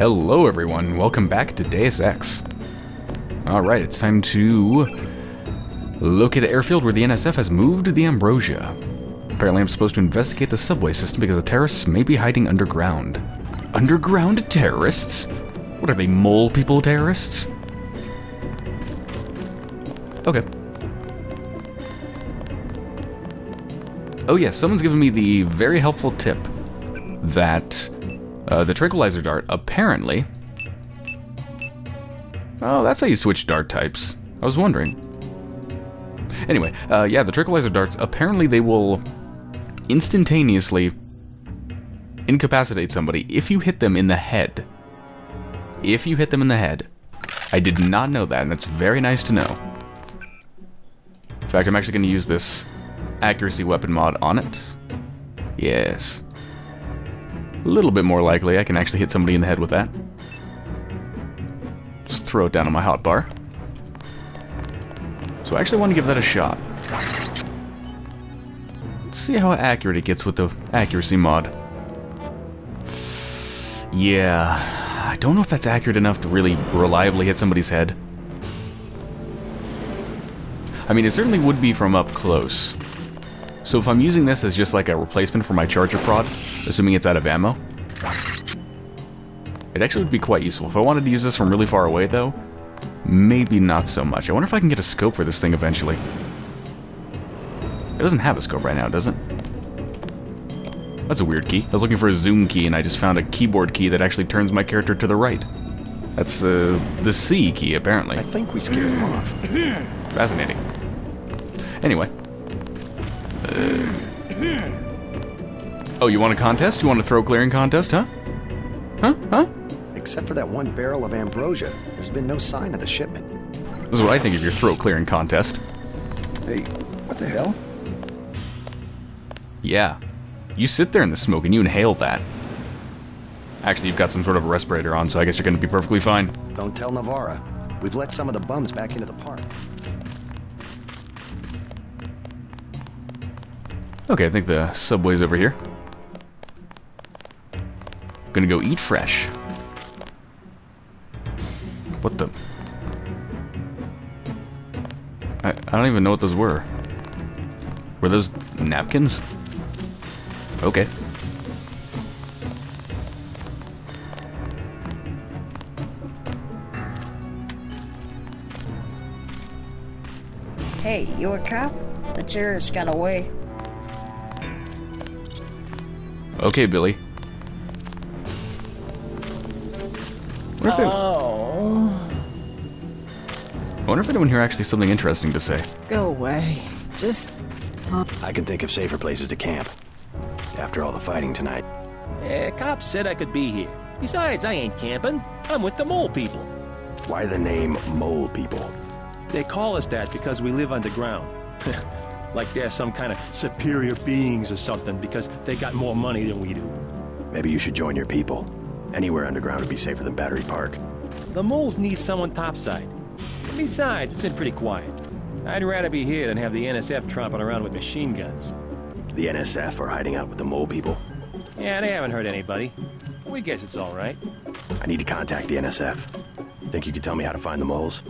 Hello everyone, welcome back to Deus Ex. Alright, it's time to locate the airfield where the NSF has moved the Ambrosia. Apparently I'm supposed to investigate the subway system because the terrorists may be hiding underground. Underground terrorists? What are they, mole people terrorists? Okay. Oh yeah, someone's given me the very helpful tip that uh, the tranquilizer dart apparently... Oh, that's how you switch dart types. I was wondering. Anyway, uh, yeah, the tranquilizer darts, apparently they will instantaneously incapacitate somebody if you hit them in the head. If you hit them in the head. I did not know that, and that's very nice to know. In fact, I'm actually going to use this accuracy weapon mod on it. Yes a little bit more likely I can actually hit somebody in the head with that. Just throw it down on my hotbar. So I actually want to give that a shot. Let's see how accurate it gets with the accuracy mod. Yeah, I don't know if that's accurate enough to really reliably hit somebody's head. I mean, it certainly would be from up close. So if I'm using this as just like a replacement for my charger prod, assuming it's out of ammo, it actually would be quite useful. If I wanted to use this from really far away, though, maybe not so much. I wonder if I can get a scope for this thing eventually. It doesn't have a scope right now, does it? That's a weird key. I was looking for a zoom key, and I just found a keyboard key that actually turns my character to the right. That's uh, the C key, apparently. I think we scared him off. Fascinating. Anyway, Oh, you want a contest? You want a throat clearing contest, huh? Huh? Huh? Except for that one barrel of ambrosia, there's been no sign of the shipment. This is what I think of your throat clearing contest. Hey, what the hell? Yeah. You sit there in the smoke and you inhale that. Actually, you've got some sort of a respirator on, so I guess you're going to be perfectly fine. Don't tell Navarre. We've let some of the bums back into the park. Okay, I think the subway's over here. Gonna go eat fresh. What the? I, I don't even know what those were. Were those napkins? Okay. Hey, you a cop? The terrorist got away. Okay, Billy. oh. I wonder if anyone here actually has something interesting to say. Go away. Just... I can think of safer places to camp. After all the fighting tonight. Eh, cops said I could be here. Besides, I ain't camping. I'm with the mole people. Why the name Mole People? They call us that because we live underground. like they're some kind of superior beings or something because they got more money than we do. Maybe you should join your people. Anywhere underground would be safer than Battery Park. The moles need someone topside. Besides, it's been pretty quiet. I'd rather be here than have the NSF tromping around with machine guns. The NSF are hiding out with the mole people? Yeah, they haven't hurt anybody. We guess it's all right. I need to contact the NSF. Think you could tell me how to find the moles?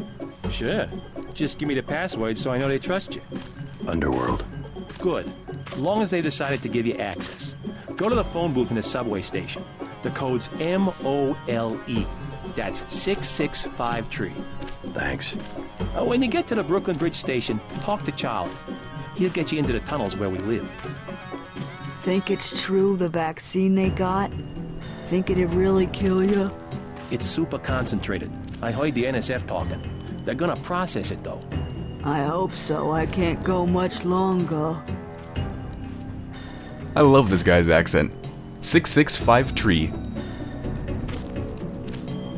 Sure. Just give me the password so I know they trust you. Underworld. Good. As long as they decided to give you access. Go to the phone booth in the subway station. The code's M-O-L-E. That's 665 tree. Thanks. Uh, when you get to the Brooklyn Bridge station, talk to Charlie. He'll get you into the tunnels where we live. Think it's true, the vaccine they got? Think it'd really kill you? It's super concentrated. I heard the NSF talking. They're gonna process it, though. I hope so. I can't go much longer. I love this guy's accent. 665 tree.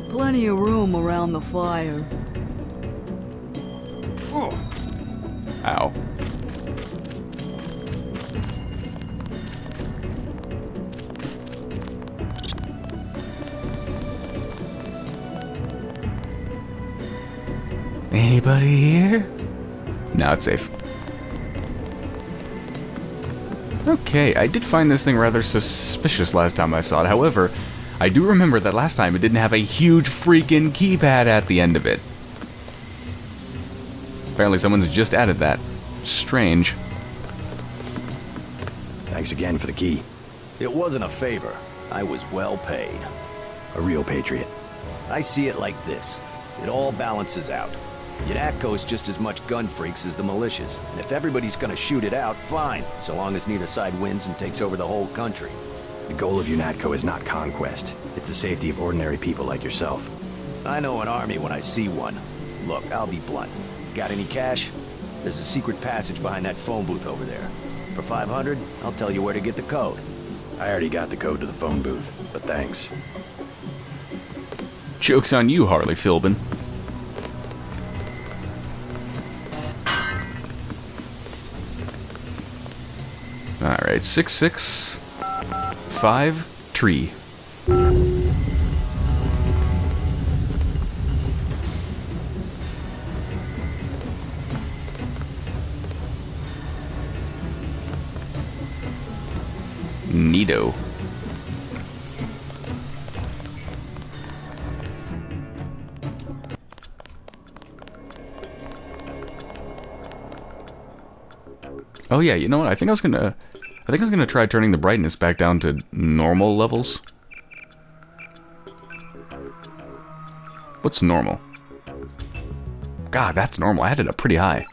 Plenty of room around the fire. Oh, Ow. Anybody here? Now it's safe. Okay, I did find this thing rather suspicious last time I saw it. However, I do remember that last time it didn't have a huge freaking keypad at the end of it. Apparently someone's just added that. Strange. Thanks again for the key. It wasn't a favor. I was well paid. A real patriot. I see it like this. It all balances out. UNATCO's just as much gun freaks as the militias. And if everybody's gonna shoot it out, fine, so long as neither side wins and takes over the whole country. The goal of UNATCO is not conquest. It's the safety of ordinary people like yourself. I know an army when I see one. Look, I'll be blunt. Got any cash? There's a secret passage behind that phone booth over there. For 500, I'll tell you where to get the code. I already got the code to the phone booth, but thanks. Joke's on you, Harley Filben. Alright, six six five tree. Neato. Oh yeah, you know what? I think I was gonna, I think I was gonna try turning the brightness back down to normal levels. What's normal? God, that's normal. I had it up pretty high.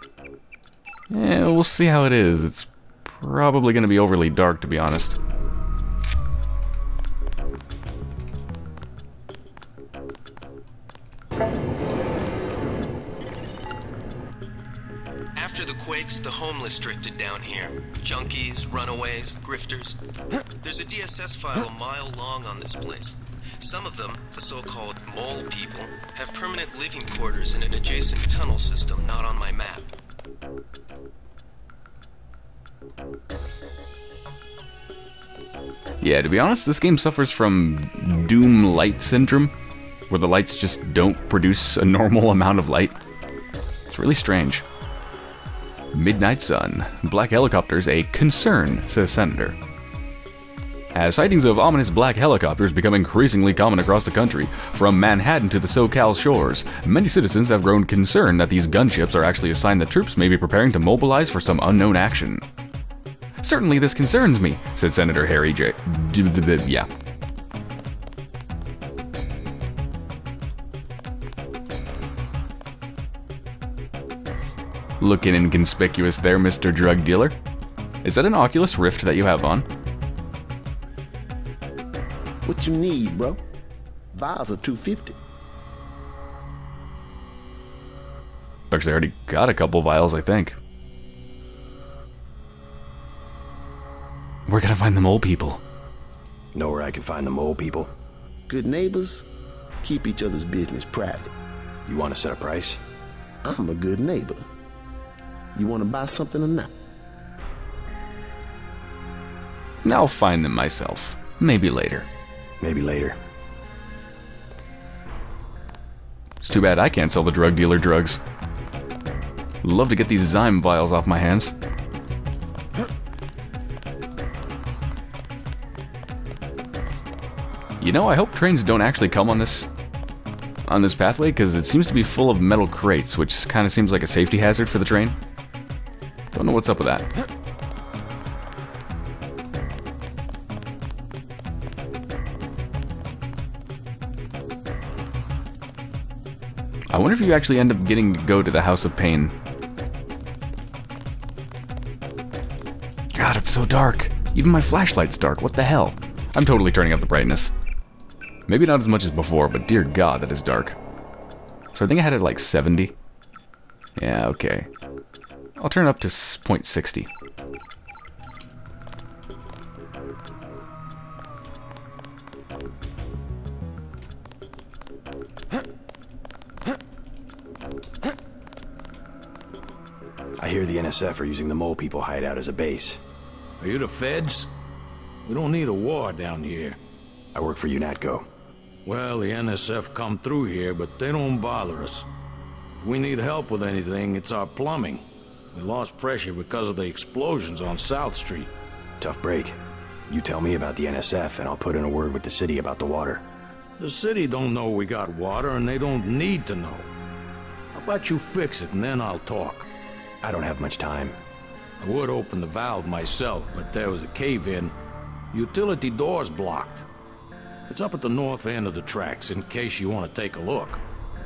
Yeah, we'll see how it is. It's probably gonna be overly dark, to be honest. Quakes, the homeless drifted down here. Junkies, runaways, grifters. There's a DSS file a mile long on this place. Some of them, the so-called mole people, have permanent living quarters in an adjacent tunnel system not on my map. Yeah, to be honest, this game suffers from Doom Light Syndrome, where the lights just don't produce a normal amount of light. It's really strange. Midnight Sun. Black helicopters a concern, says Senator. As sightings of ominous black helicopters become increasingly common across the country, from Manhattan to the SoCal shores, many citizens have grown concerned that these gunships are actually a sign that troops may be preparing to mobilize for some unknown action. Certainly this concerns me, said Senator Harry J. Yeah. Looking inconspicuous there, Mr. Drug Dealer. Is that an Oculus Rift that you have on? What you need, bro? Vials are 250. Actually, I already got a couple vials, I think. Where can I find the mole people? Know where I can find the mole people? Good neighbors keep each other's business private. You want to set a price? I'm a good neighbor. You want to buy something or not? I'll find them myself. Maybe later. Maybe later. It's too bad I can't sell the drug dealer drugs. Love to get these Zyme vials off my hands. You know, I hope trains don't actually come on this on this pathway because it seems to be full of metal crates, which kind of seems like a safety hazard for the train. Don't know what's up with that. I wonder if you actually end up getting to go to the House of Pain. God, it's so dark. Even my flashlight's dark. What the hell? I'm totally turning up the brightness. Maybe not as much as before, but dear God, that is dark. So I think I had it like 70. Yeah, okay. I'll turn it up to 0.60. I hear the NSF are using the mole people hideout as a base. Are you the feds? We don't need a war down here. I work for UNATCO. Well, the NSF come through here, but they don't bother us. If we need help with anything, it's our plumbing. We lost pressure because of the explosions on South Street. Tough break. You tell me about the NSF, and I'll put in a word with the city about the water. The city don't know we got water, and they don't need to know. How about you fix it, and then I'll talk. I don't have much time. I would open the valve myself, but there was a cave-in. Utility door's blocked. It's up at the north end of the tracks, in case you want to take a look.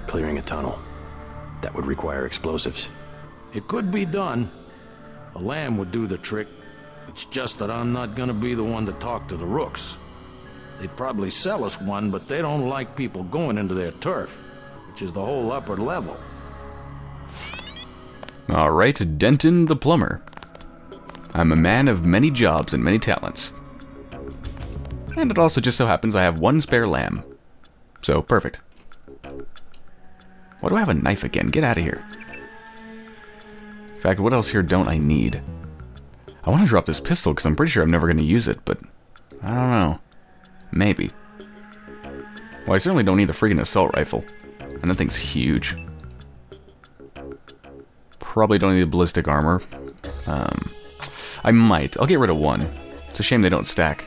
Clearing a tunnel. That would require explosives. It could be done. A LAM would do the trick. It's just that I'm not gonna be the one to talk to the rooks. They'd probably sell us one, but they don't like people going into their turf, which is the whole upper level. Alright, Denton the plumber. I'm a man of many jobs and many talents. And it also just so happens I have one spare LAM. So, perfect. Why do I have a knife again? Get out of here. Fact, what else here don't I need? I want to drop this pistol because I'm pretty sure I'm never going to use it, but I don't know. Maybe. Well, I certainly don't need the freaking assault rifle. And that thing's huge. Probably don't need the ballistic armor. Um, I might. I'll get rid of one. It's a shame they don't stack.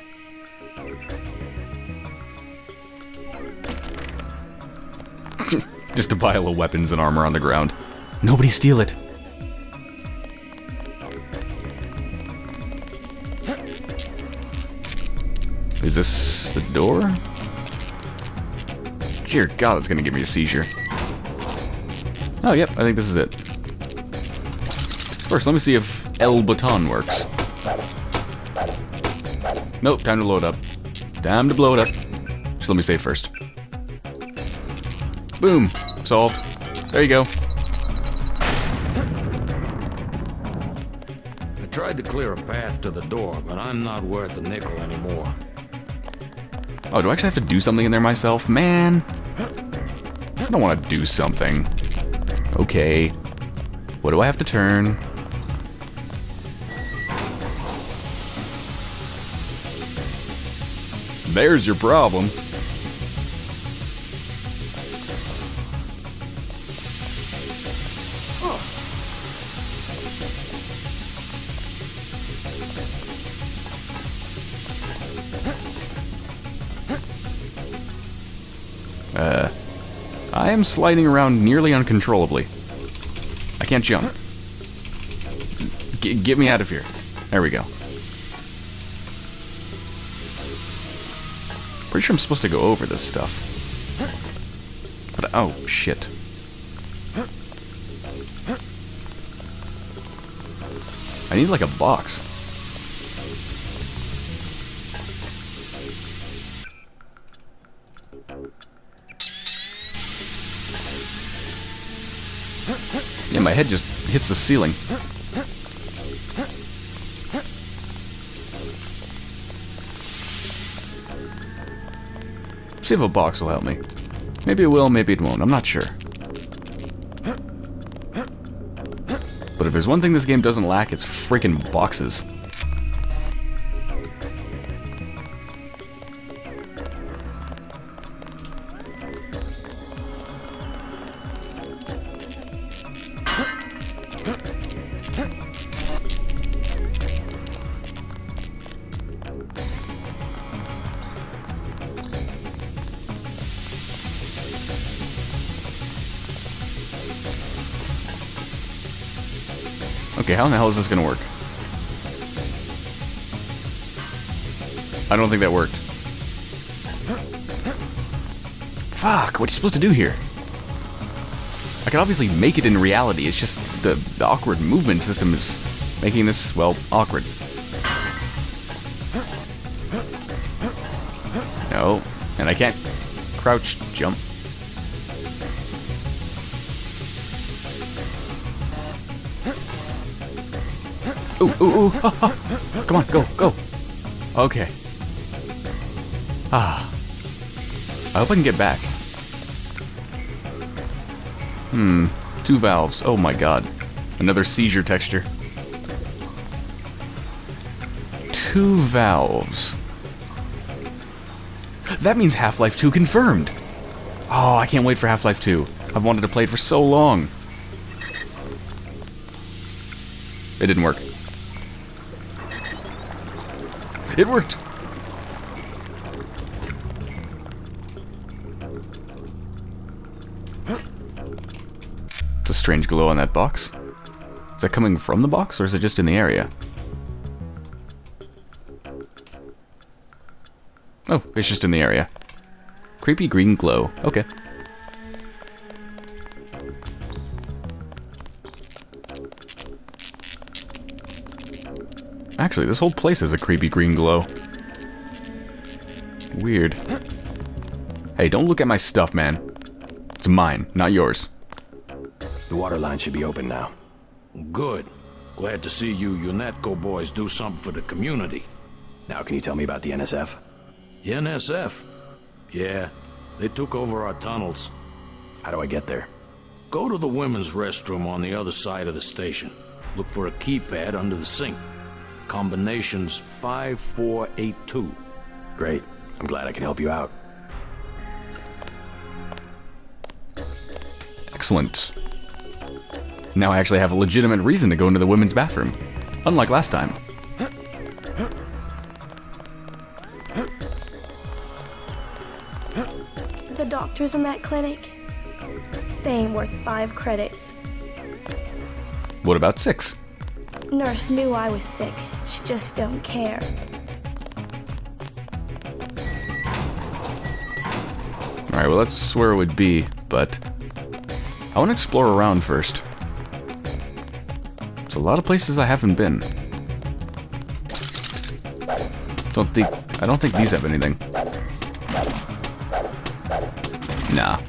Just a pile of weapons and armor on the ground. Nobody steal it. Is this the door? Dear God, it's gonna give me a seizure. Oh, yep, I think this is it. First, let me see if El Baton works. Nope, time to load up. Time to blow it up. Just let me save first. Boom. Solved. There you go. I tried to clear a path to the door, but I'm not worth a nickel anymore. Oh, do I actually have to do something in there myself? Man. I don't want to do something. Okay. What do I have to turn? There's your problem. I am sliding around nearly uncontrollably. I can't jump. G get me out of here. There we go. Pretty sure I'm supposed to go over this stuff. But, oh, shit. I need, like, a box. My head just hits the ceiling. See if a box will help me. Maybe it will, maybe it won't. I'm not sure. But if there's one thing this game doesn't lack, it's freaking boxes. Okay, how in the hell is this gonna work? I don't think that worked. Fuck, what are you supposed to do here? I can obviously make it in reality, it's just the, the awkward movement system is making this, well, awkward. No, and I can't crouch jump. Ooh, ooh, ooh. Come on, go, go. Okay. Ah. I hope I can get back. Hmm. Two valves. Oh my god. Another seizure texture. Two valves. That means Half-Life 2 confirmed. Oh, I can't wait for Half-Life 2. I've wanted to play it for so long. It didn't work. It worked! It's a strange glow on that box. Is that coming from the box, or is it just in the area? Oh, it's just in the area. Creepy green glow. Okay. Actually, this whole place is a creepy green glow. Weird. Hey, don't look at my stuff, man. It's mine, not yours. The water line should be open now. Good. Glad to see you UNATCO boys do something for the community. Now, can you tell me about the NSF? NSF? Yeah, they took over our tunnels. How do I get there? Go to the women's restroom on the other side of the station. Look for a keypad under the sink. Combinations 5482. Great. I'm glad I can help you out. Excellent. Now I actually have a legitimate reason to go into the women's bathroom. Unlike last time. The doctors in that clinic, they ain't worth five credits. What about six? Nurse knew I was sick. Just don't care. Alright, well that's where it would be, but I want to explore around first. There's a lot of places I haven't been. Don't think I don't think these have anything. Nah.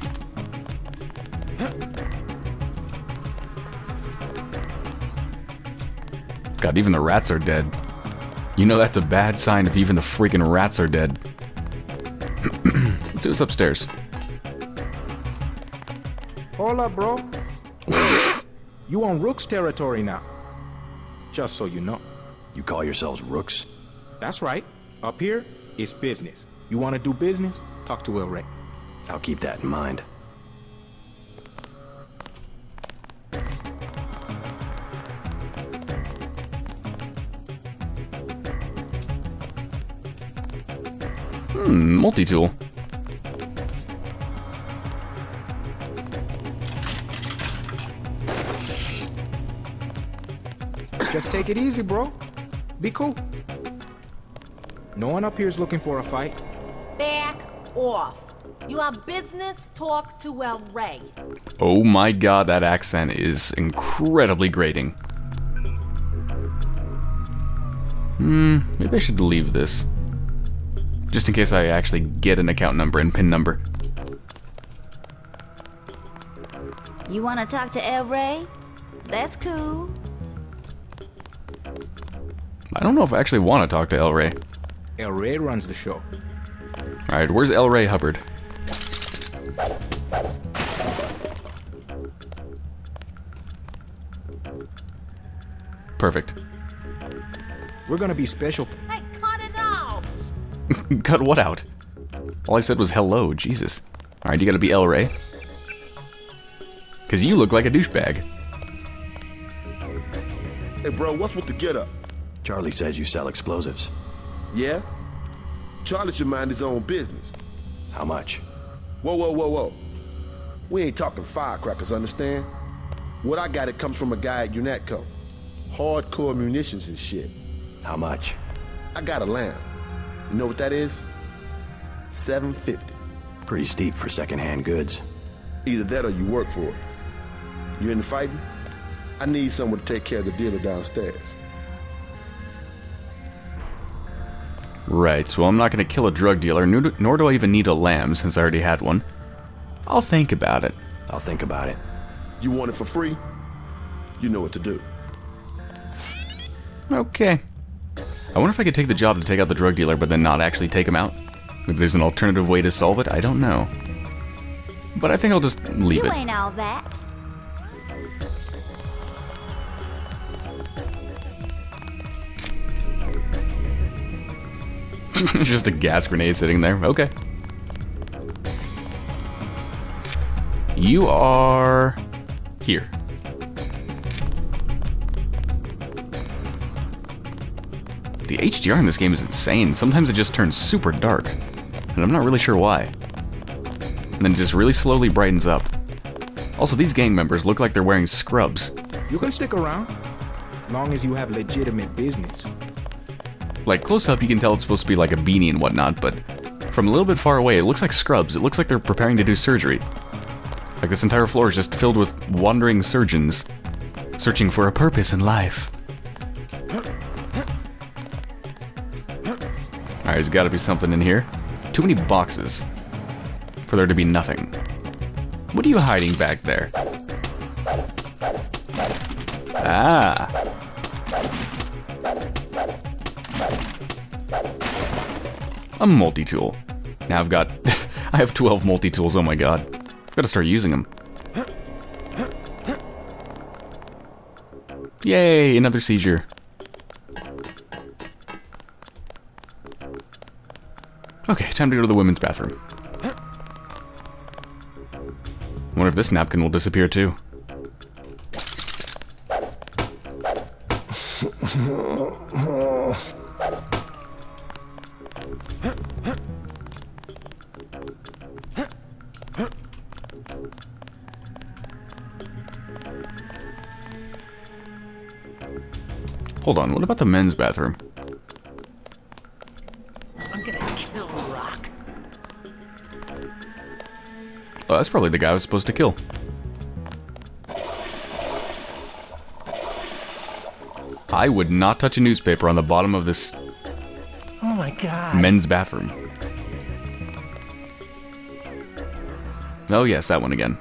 God, even the rats are dead. You know that's a bad sign if even the freaking rats are dead. Let's see what's upstairs. Hold up, bro. you on Rook's territory now. Just so you know. You call yourselves Rooks? That's right. Up here, it's business. You want to do business? Talk to El Rey. I'll keep that in mind. Multi-tool. Just take it easy, bro. Be cool. No one up here is looking for a fight. Back off. You have business, talk to El Rey. Oh my god, that accent is incredibly grating. Hmm, maybe I should leave this. Just in case I actually get an account number and PIN number. You want to talk to El Rey? That's cool. I don't know if I actually want to talk to El Rey. El Rey runs the show. Alright, where's El Ray Hubbard? Perfect. We're gonna be special. Hey, cut it out! Cut what out? All I said was hello, Jesus. Alright, you gotta be El Rey. Because you look like a douchebag. Hey, bro, what's with the get up? Charlie says you sell explosives. Yeah? Charlie should mind his own business. How much? Whoa, whoa, whoa, whoa. We ain't talking firecrackers, understand? What I got, it comes from a guy at UNATCO. Hardcore munitions and shit. How much? I got a LAM. You know what that is? 750. Pretty steep for secondhand goods. Either that or you work for it. You into fighting? I need someone to take care of the dealer downstairs. Right, so I'm not going to kill a drug dealer, nor do, nor do I even need a LAM since I already had one. I'll think about it. I'll think about it. You want it for free? You know what to do. Okay. I wonder if I could take the job to take out the drug dealer, but then not actually take him out. Maybe there's an alternative way to solve it. I don't know. But I think I'll just leave you it. ain't all that. just a gas grenade sitting there. Okay. You are here. The HDR in this game is insane. Sometimes it just turns super dark. And I'm not really sure why. and then it just really slowly brightens up. Also, these gang members look like they're wearing scrubs. You can stick around, long as you have legitimate business. Like, close up, you can tell it's supposed to be like a beanie and whatnot, but from a little bit far away, it looks like scrubs. It looks like they're preparing to do surgery. Like this entire floor is just filled with wandering surgeons, searching for a purpose in life. Alright, there's gotta be something in here. Too many boxes for there to be nothing. What are you hiding back there? Ah. A multi-tool. Now I've got... I have 12 multi-tools, oh my god. I've got to start using them. Yay, another seizure. Time to go to the women's bathroom. wonder if this napkin will disappear too. That's probably the guy I was supposed to kill. I would not touch a newspaper on the bottom of this Oh my god. men's bathroom. Oh yes, that one again.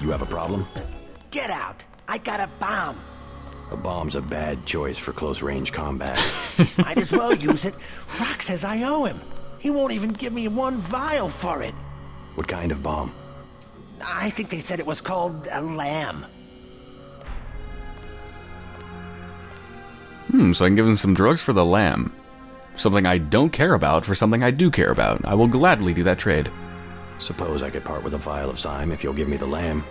You have a problem? Get out. I got a bomb. A bomb's a bad choice for close-range combat. Might as well use it. Rock says I owe him. He won't even give me one vial for it. what kind of bomb? I think they said it was called a LAM. Hmm, so I can give him some drugs for the LAM. Something I don't care about for something I do care about. I will gladly do that trade. Suppose I could part with a vial of Zyme if you'll give me the LAM.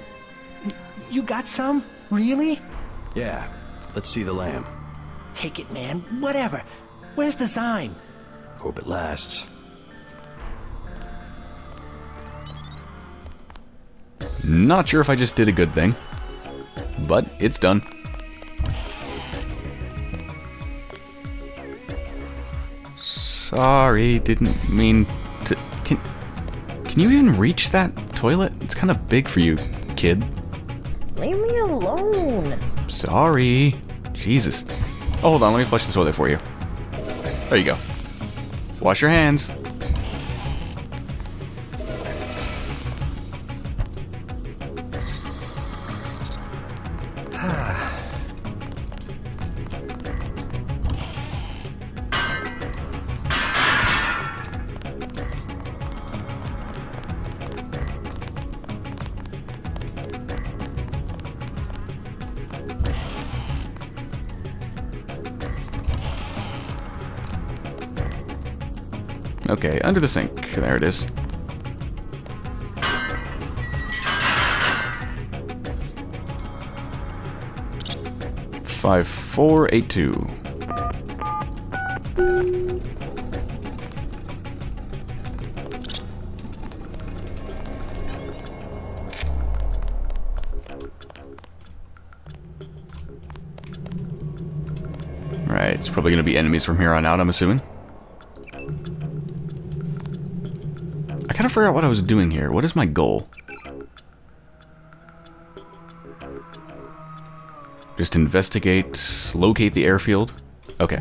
You got some? Really? Yeah, let's see the LAM. Take it, man. Whatever. Where's the sign? Hope it lasts. Not sure if I just did a good thing, but it's done. Sorry, didn't mean to. Can, can you even reach that toilet? It's kind of big for you, kid. Leave me alone. Sorry. Jesus. Oh, hold on, let me flush the toilet for you. There you go. Wash your hands. Under the sink. There it is. Five four eight two. Right, it's probably going to be enemies from here on out, I'm assuming. I kind of forgot what I was doing here. What is my goal? Just investigate, locate the airfield. Okay.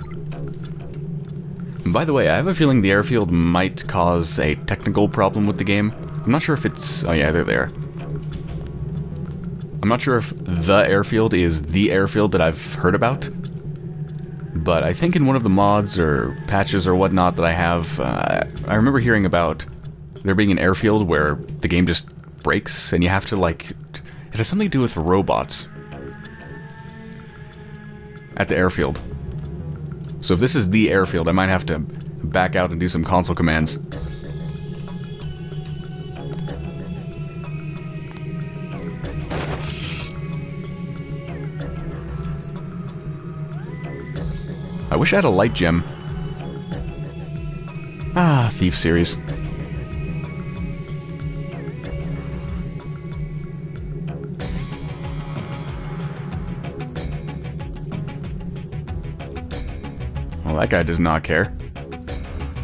By the way, I have a feeling the airfield might cause a technical problem with the game. I'm not sure if it's... Oh yeah, they're there. I'm not sure if the airfield is the airfield that I've heard about. But I think in one of the mods or patches or whatnot that I have, uh, I remember hearing about there being an airfield where the game just breaks and you have to like it has something to do with robots at the airfield. So if this is the airfield, I might have to back out and do some console commands. I wish I had a light gem. Ah, Thief series. That guy does not care.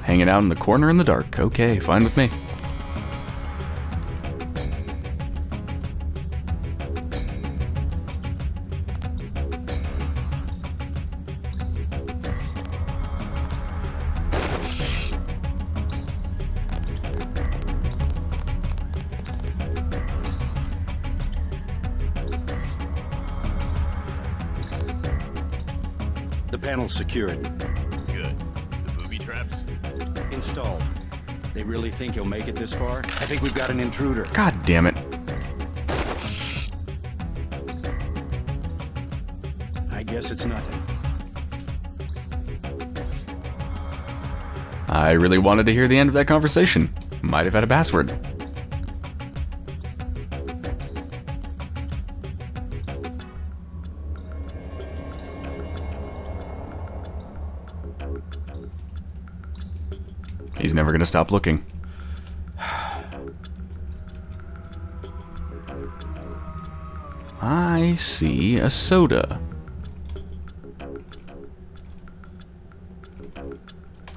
Hanging out in the corner in the dark. Okay, fine with me. The panel's secured. Really think he'll make it this far? I think we've got an intruder. God damn it. I guess it's nothing. I really wanted to hear the end of that conversation. Might have had a password. He's never gonna stop looking. I see a soda.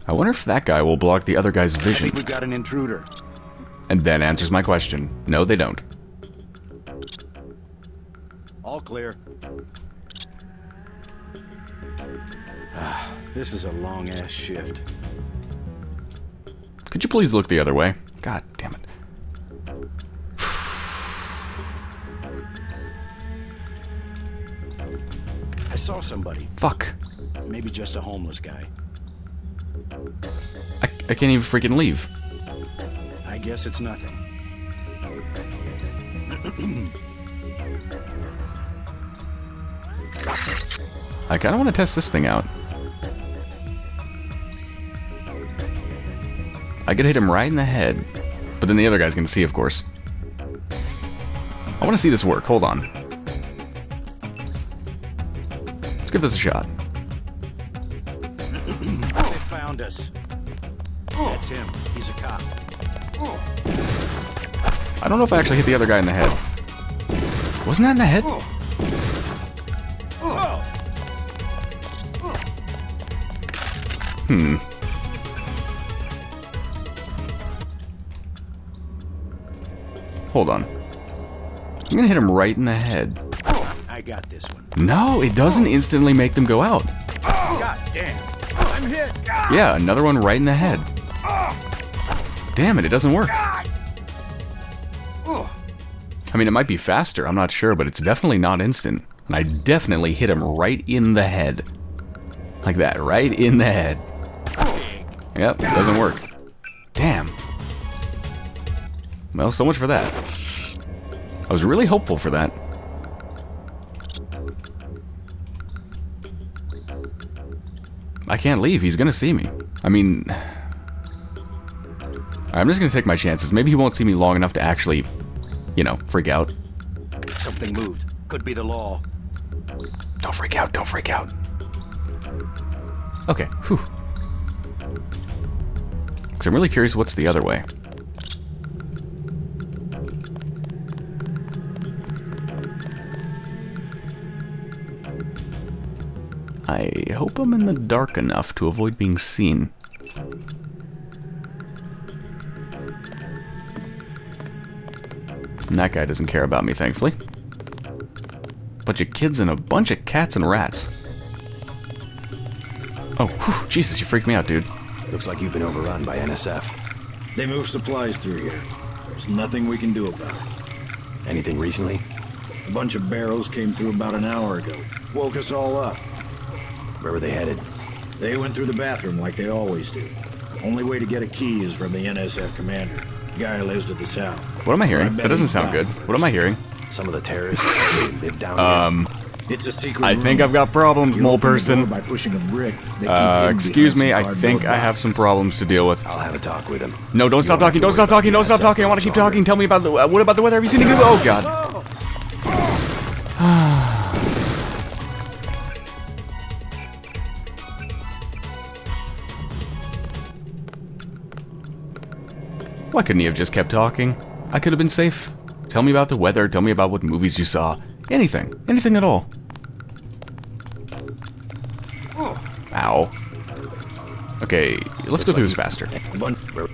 I wonder if that guy will block the other guy's I vision. think we've got an intruder. And then answers my question. No, they don't. All clear. Ah, this is a long ass shift. Could you please look the other way? God damn it. Saw somebody. Fuck. Maybe just a homeless guy. I, I can't even freaking leave. I guess it's nothing. I kind of want to test this thing out. I could hit him right in the head, but then the other guy's going to see, of course. I want to see this work. Hold on. Give this a shot. they found us. That's him. He's a cop. I don't know if I actually hit the other guy in the head. Wasn't that in the head? Hmm. Hold on. I'm gonna hit him right in the head. I got this one. No, it doesn't instantly make them go out. God damn. I'm hit. Yeah, another one right in the head. Damn it, it doesn't work. I mean, it might be faster, I'm not sure, but it's definitely not instant. And I definitely hit him right in the head. Like that, right in the head. Yep, doesn't work. Damn. Well, so much for that. I was really hopeful for that. I can't leave. He's gonna see me. I mean... I'm just gonna take my chances. Maybe he won't see me long enough to actually, you know, freak out. Something moved. Could be the law. Don't freak out, don't freak out. Okay, whew. Because I'm really curious what's the other way. I hope I'm in the dark enough to avoid being seen. And that guy doesn't care about me, thankfully. Bunch of kids and a bunch of cats and rats. Oh, whew, Jesus, you freaked me out, dude. Looks like you've been overrun by NSF. They move supplies through here. There's nothing we can do about it. Anything recently? A bunch of barrels came through about an hour ago. Woke us all up. Where were they headed? They went through the bathroom like they always do. Only way to get a key is from the NSF commander. Guy lives to the south. What am I I hearing? bet That doesn't sound good. dying What am I hearing? Some of the terrorists live down Um, It's a secret I think room. I've got problems, You mole the person. By pushing a brick. Uh, excuse me, I think I have some problems to deal with. I'll have a talk with him. No, don't stop talking, don't stop talking, don't stop talking. I want to keep talking. Tell me about the. Uh, what about the weather? Have you seen anything? Oh, God. Why couldn't he have just kept talking? I could have been safe. Tell me about the weather, tell me about what movies you saw. Anything. Anything at all. Ow. Okay, let's go through this faster.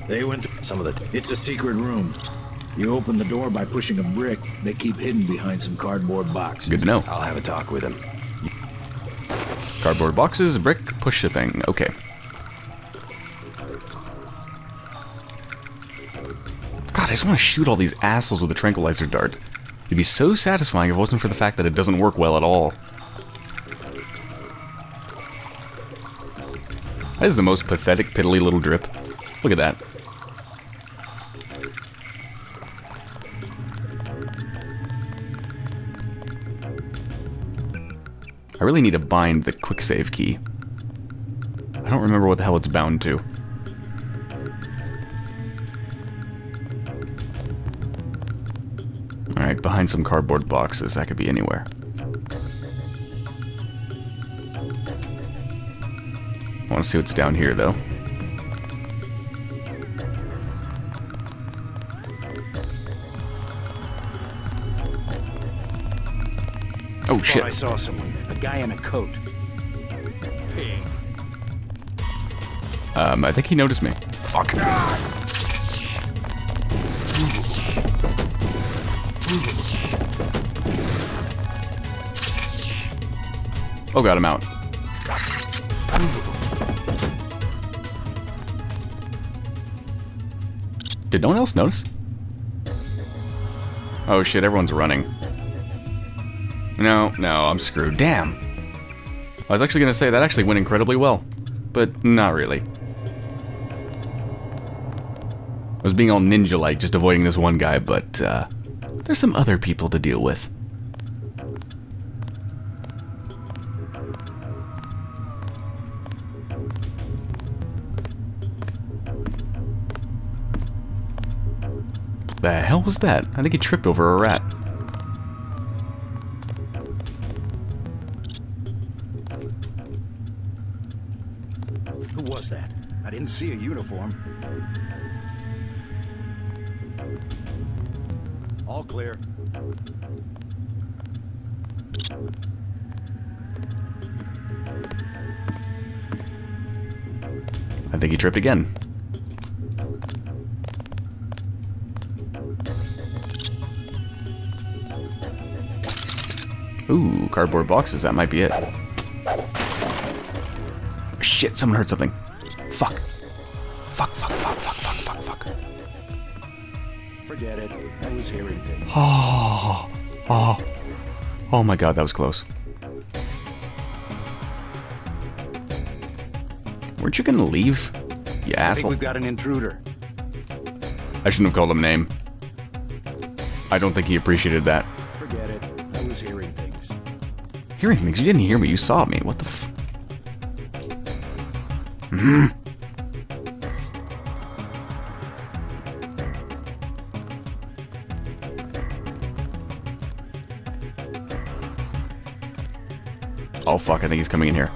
They went to some of the. It's a secret room. You open the door by pushing a brick. They keep hidden behind some cardboard boxes. Good to know. I'll have a talk with him. Cardboard boxes, brick, push a thing. Okay. God, I just want to shoot all these assholes with a tranquilizer dart. It'd be so satisfying if it wasn't for the fact that it doesn't work well at all. That is the most pathetic, piddly little drip. Look at that. I really need to bind the quick save key. I don't remember what the hell it's bound to. Alright, behind some cardboard boxes. That could be anywhere. I want to see what's down here, though. Oh, Thought shit. I saw someone. A guy in a coat. Ping. Um, I think he noticed me. Fuck. Oh god, I'm out. Did no one else notice? Oh shit, everyone's running. No, no, I'm screwed. Damn. I was actually gonna say that actually went incredibly well, but not really. I was being all ninja-like, just avoiding this one guy, but uh, there's some other people to deal with. The hell was that? I think he tripped over a rat. Who was that? I didn't see a uniform. All clear. I think he tripped again. Ooh, cardboard boxes, that might be it. Shit, someone heard something. Fuck. Fuck, fuck, fuck, fuck, fuck, fuck, fuck. Forget it. I was hearing things. Oh, oh, oh my god, that was close. Weren't you gonna leave? You I think asshole. we've got an intruder. I shouldn't have called him name. I don't think he appreciated that. Hearing things? You didn't hear me. You saw me. What the f... Mhm. Oh, fuck. I think he's coming in here.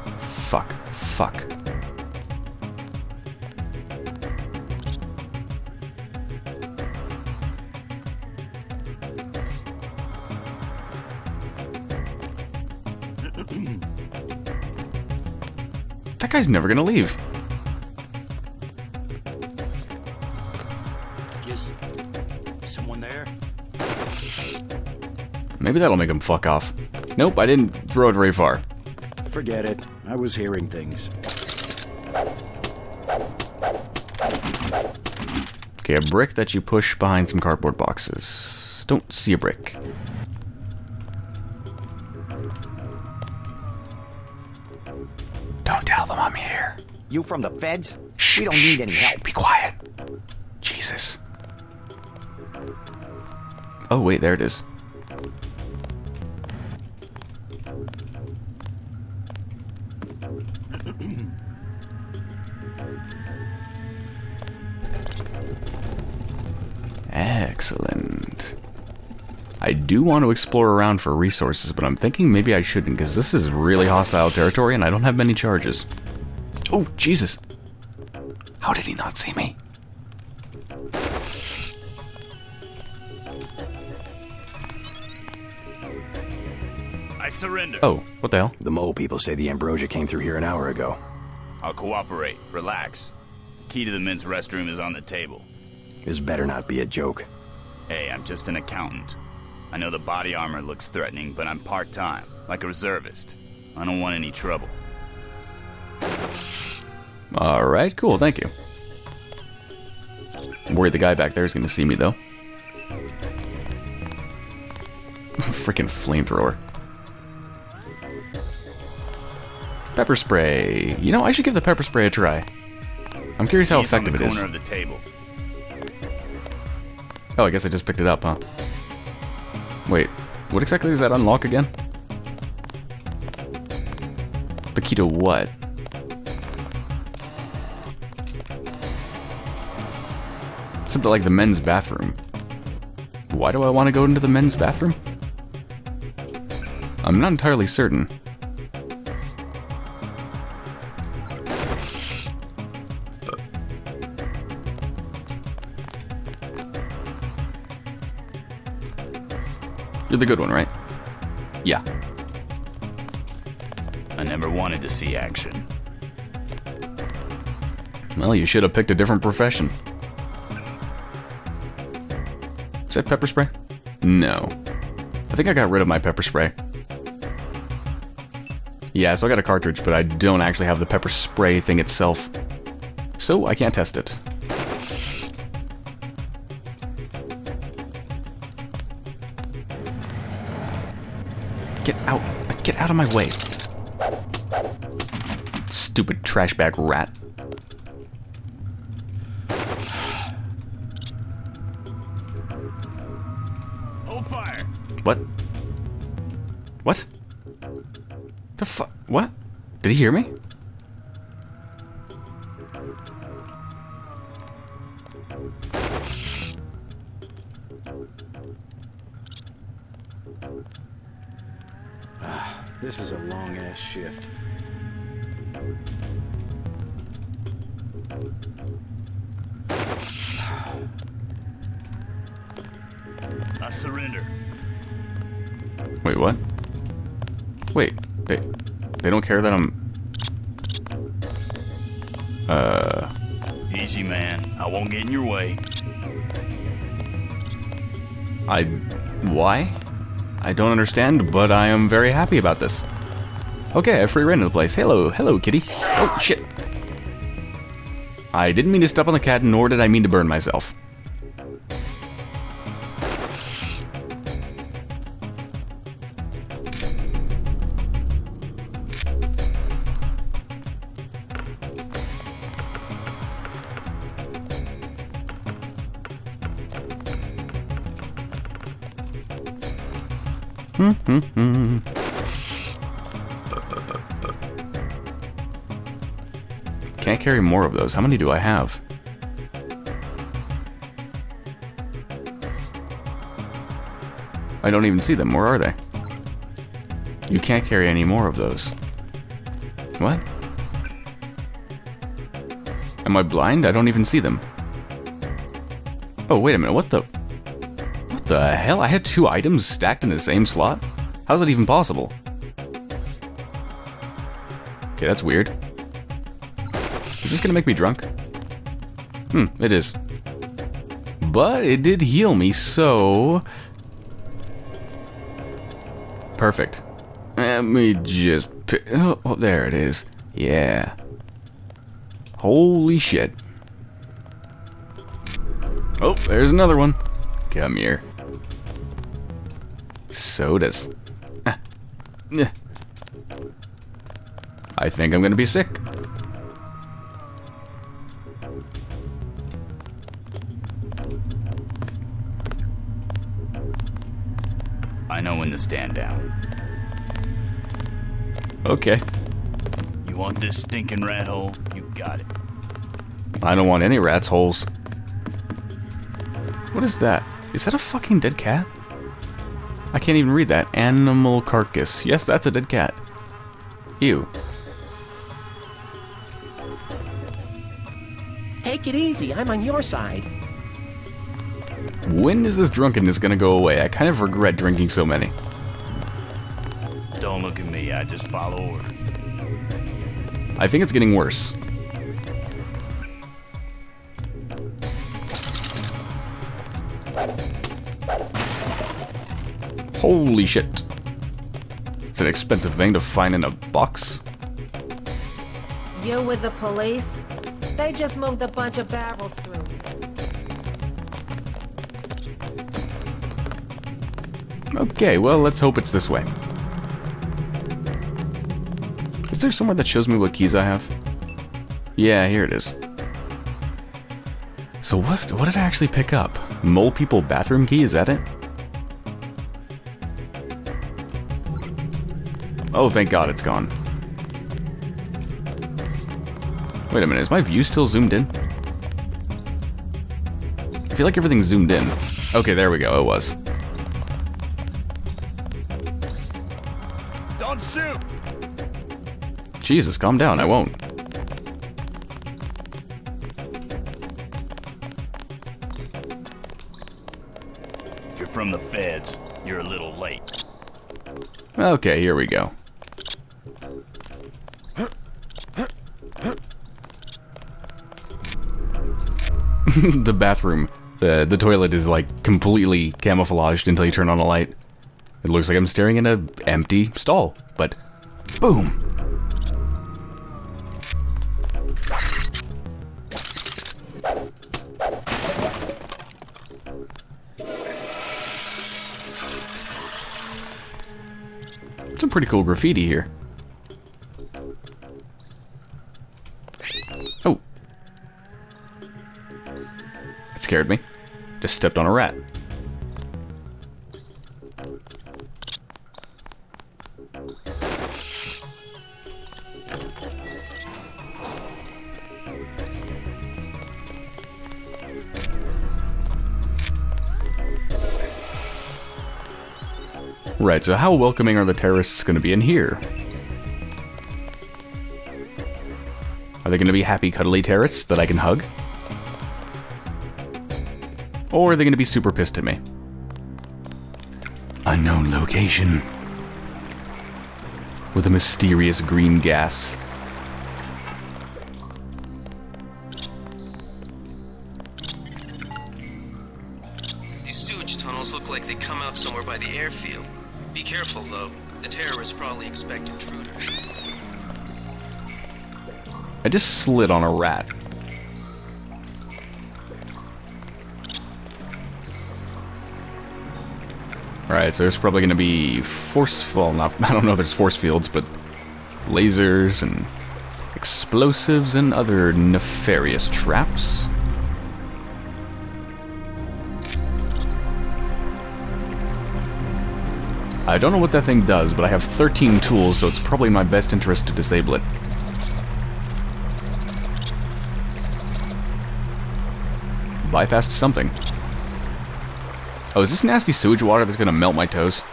Guy's never gonna leave. Is someone there? Maybe that'll make him fuck off. Nope, I didn't throw it very far. Forget it. I was hearing things. Okay, a brick that you push behind some cardboard boxes. Don't see a brick. You from the feds? we don't need any help. Be quiet. Jesus. Oh, wait, there it is. Excellent. I do want to explore around for resources, but I'm thinking maybe I shouldn't, because this is really hostile territory and I don't have many charges. Oh, Jesus. How did he not see me? I surrender. Oh, what the hell? The mole people say the ambrosia came through here an hour ago. I'll cooperate. Relax. Key to the men's restroom is on the table. This better not be a joke. Hey, I'm just an accountant. I know the body armor looks threatening, but I'm part-time, like a reservist. I don't want any trouble. Alright, cool, thank you. I'm worried the guy back there is going to see me, though. Freaking flamethrower. Pepper spray. You know, I should give the pepper spray a try. I'm curious how effective it is. of the table. Oh, I guess I just picked it up, huh? Wait, what exactly does that unlock again? The key to what? The, like the men's bathroom. Why do I want to go into the men's bathroom? I'm not entirely certain. You're the good one, right? Yeah. I never wanted to see action. Well, you should have picked a different profession. Is that pepper spray? No. I think I got rid of my pepper spray. Yeah, so I got a cartridge, but I don't actually have the pepper spray thing itself. So I can't test it. Get out. Get out of my way. Stupid trash bag rat. What? What? The fuck? What? Did he hear me? Don't care that I'm uh Easy, man. I won't get in your way. I why? I don't understand, but I am very happy about this. Okay, I free reign of the place. Hello, hello, kitty. Oh shit. I didn't mean to step on the cat, nor did I mean to burn myself. More of those. How many do I have? I don't even see them. Where are they? You can't carry any more of those. What? Am I blind? I don't even see them. Oh, wait a minute. What the... What the hell? I had two items stacked in the same slot? How's that even possible? Okay, that's weird. Is this gonna make me drunk? Hmm, it is. But it did heal me, so... Perfect. Let me just... Oh, oh, there it is. Yeah. Holy shit. Oh, there's another one. Come here. Sodas. I think I'm gonna be sick. I know when to stand down. Okay. You want this stinking rat hole? You got it. I don't want any rat's holes. What is that? Is that a fucking dead cat? I can't even read that. Animal carcass. Yes, that's a dead cat. Ew. Take it easy. I'm on your side. When is this drunkenness gonna go away? I kind of regret drinking so many. Don't look at me. I just follow orders. I think it's getting worse. Holy shit. It's an expensive thing to find in a box. You with the police? They just moved a bunch of barrels through. Okay, well, let's hope it's this way. Is there somewhere that shows me what keys I have? Yeah, here it is. So what what did I actually pick up? Mole People bathroom key, is that it? Oh, thank god it's gone. Wait a minute, is my view still zoomed in? I feel like everything's zoomed in. Okay, there we go, it was. Jesus, calm down, I won't. If you're from the feds, you're a little late. Okay, here we go. the bathroom. The the toilet is like completely camouflaged until you turn on a light. It looks like I'm staring in an empty stall, but boom. Pretty cool graffiti here. Oh. It scared me. Just stepped on a rat. Right, so how welcoming are the terrorists going to be in here? Are they going to be happy, cuddly terrorists that I can hug? Or are they going to be super pissed at me? Unknown location. With a mysterious green gas. Just slid on a rat. Alright, so there's probably going to be force... Well, not, I don't know if there's force fields, but lasers and explosives and other nefarious traps. I don't know what that thing does, but I have 13 tools, so it's probably my best interest to disable it. Bypassed something. Oh, is this nasty sewage water that's gonna melt my toes?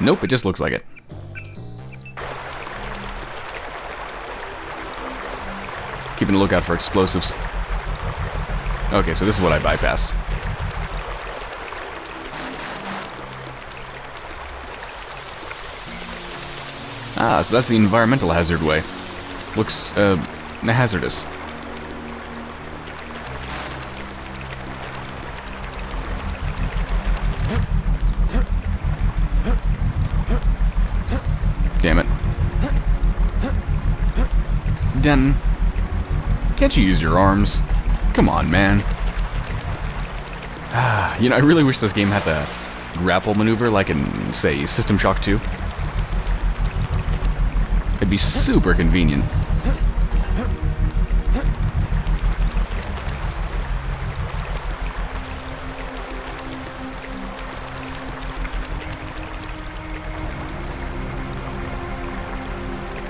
Nope, it just looks like it. Keeping a lookout for explosives. Okay, so this is what I bypassed. Ah, so that's the environmental hazard way. Looks, uh, hazardous. Denton. Can't you use your arms? Come on, man. Ah, you know, I really wish this game had the grapple maneuver like in, say, System Shock 2. It'd be super convenient.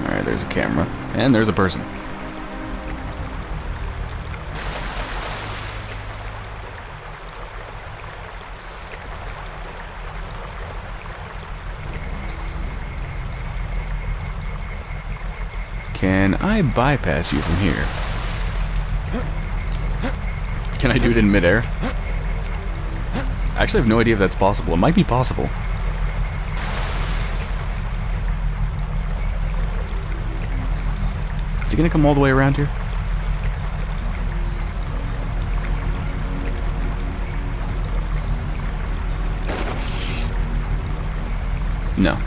Alright, there's a camera. And there's a person. Can I bypass you from here? Can I do it in midair? I actually have no idea if that's possible. It might be possible. Gonna come all the way around here? No.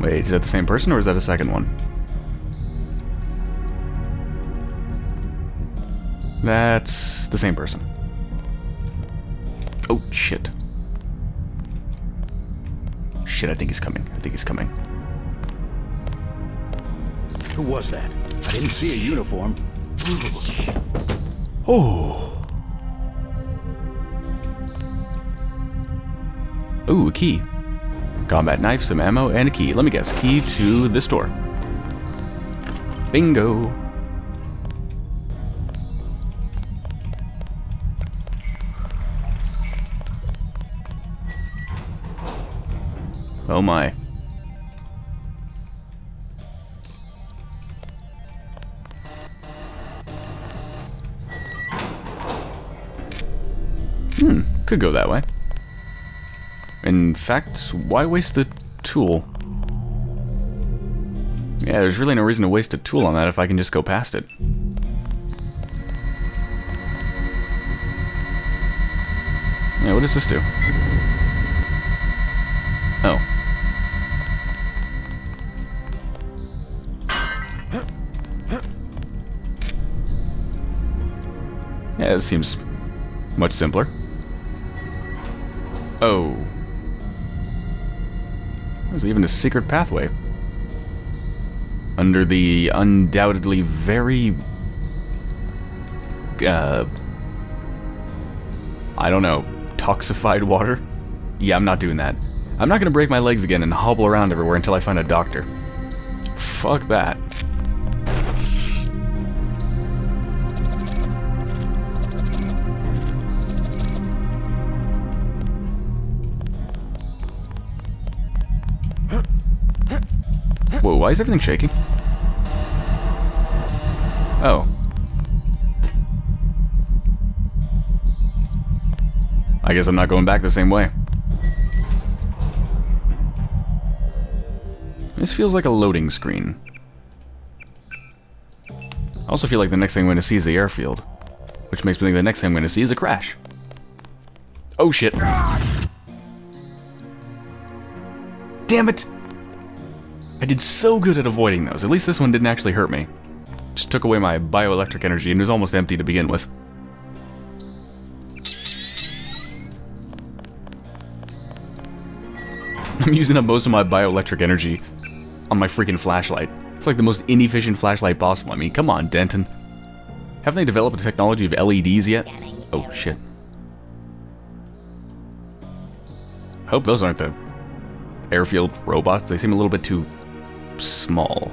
Wait, is that the same person or is that a second one? That's the same person. Oh, shit. Shit, I think he's coming. I think he's coming. Who was that? I didn't see a uniform. Oh. Ooh, a key. Combat knife, some ammo, and a key. Let me guess. Key to this door. Bingo. Oh my. Hmm, could go that way. In fact, why waste the tool? Yeah, there's really no reason to waste a tool on that if I can just go past it. Yeah, what does this do? It seems much simpler. Oh. There's even a secret pathway. Under the undoubtedly very... Uh... I don't know. Toxified water? Yeah, I'm not doing that. I'm not gonna break my legs again and hobble around everywhere until I find a doctor. Fuck that. Why is everything shaking? Oh. I guess I'm not going back the same way. This feels like a loading screen. I also feel like the next thing I'm going to see is the airfield. Which makes me think the next thing I'm going to see is a crash. Oh shit. Damn it! I did so good at avoiding those. At least this one didn't actually hurt me. Just took away my bioelectric energy and it was almost empty to begin with. I'm using up most of my bioelectric energy on my freaking flashlight. It's like the most inefficient flashlight possible. I mean, come on, Denton. Haven't they developed the technology of LEDs yet? Oh, shit. Hope those aren't the airfield robots. They seem a little bit too small.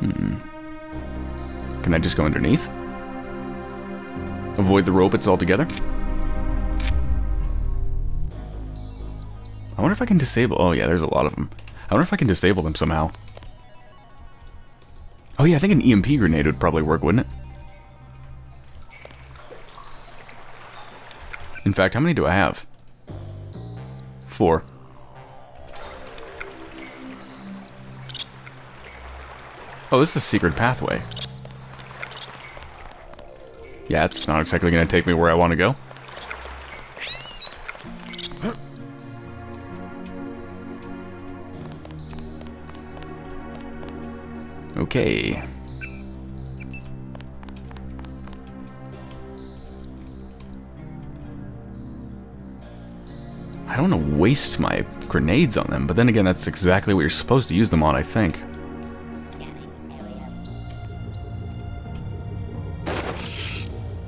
Hmm. Can I just go underneath? Avoid the robots altogether? I wonder if I can disable... Oh yeah, there's a lot of them. I wonder if I can disable them somehow. Oh yeah, I think an EMP grenade would probably work, wouldn't it? In fact, how many do I have? Four. Oh, this is the secret pathway. Yeah, it's not exactly going to take me where I want to go. Okay. I don't want to waste my grenades on them, but then again, that's exactly what you're supposed to use them on, I think.